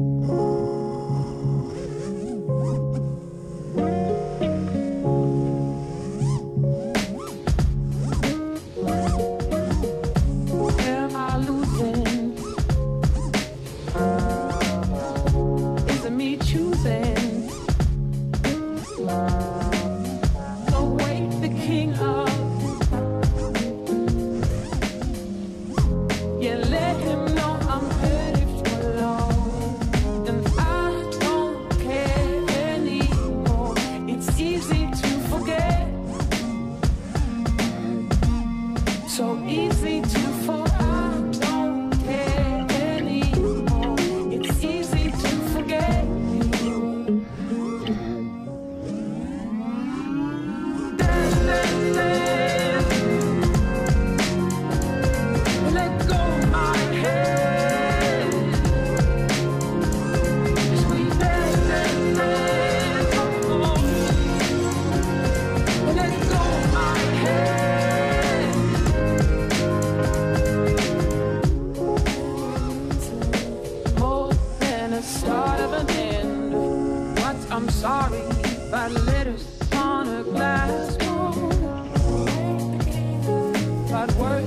Am start of an end. What I'm sorry, but letters on a glass wall. But words.